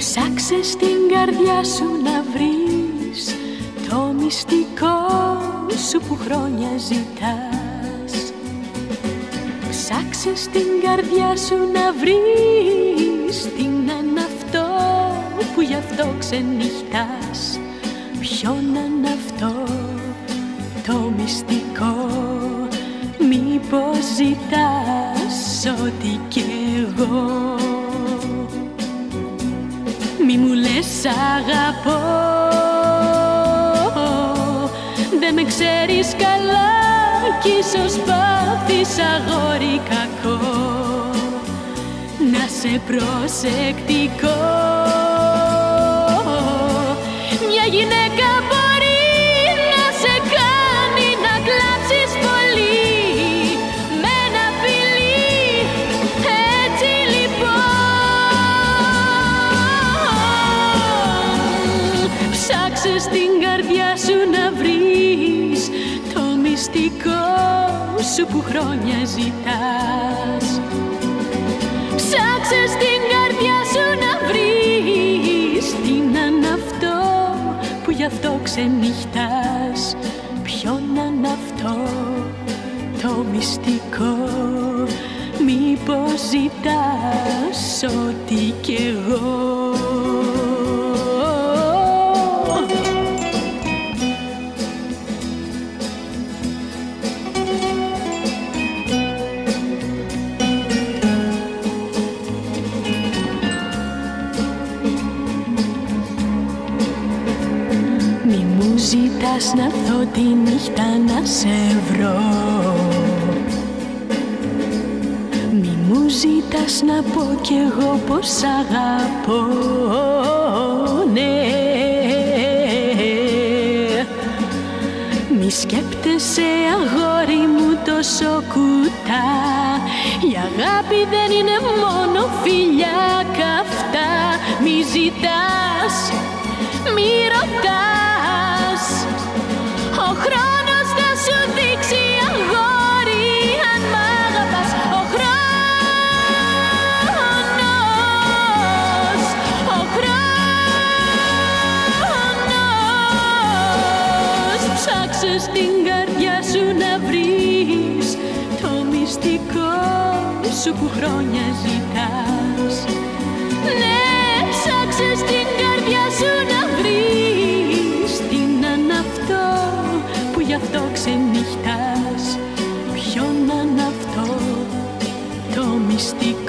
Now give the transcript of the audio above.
Ψάξε στην καρδιά σου να βρεις το μυστικό σου που χρόνια ζητάς. Ψάξε στην καρδιά σου να βρεις τι είναι αυτό που γι' αυτό ξενυχτάς. Ποιον είναι αυτό το μυστικό Μήπως ζητάς ό,τι κι εγώ Μη μου λες αγαπώ. Δεν με ξέρεις καλά κι ίσως πάθεις αγόρι κακό. Να σε προσεκτικό σου που χρόνια ζητάς. Ψάξε στην καρδιά σου να βρεις Τι είναι αυτό που γι' αυτό ξενυχτάς. Ποιον είναι αυτό το μυστικό Μήπως ζητάς ό,τι κι εγώ να έρθω τη νύχτα να σε βρω. Μη μου ζητάς να πω κι εγώ πως αγαπώ ναι. Μη σκέπτεσαι αγόρι μου τόσο κουτά. Η αγάπη δεν είναι μόνο φιλιά καυτά. Μη ζητάς, μη ρωτάς σου που χρόνια ζητάς. Ναι, ψάξε στην καρδιά σου να βρεις Τι είναι αυτό που γι' αυτό ξενυχτάς. Ποιον είναι αυτό το μυστικό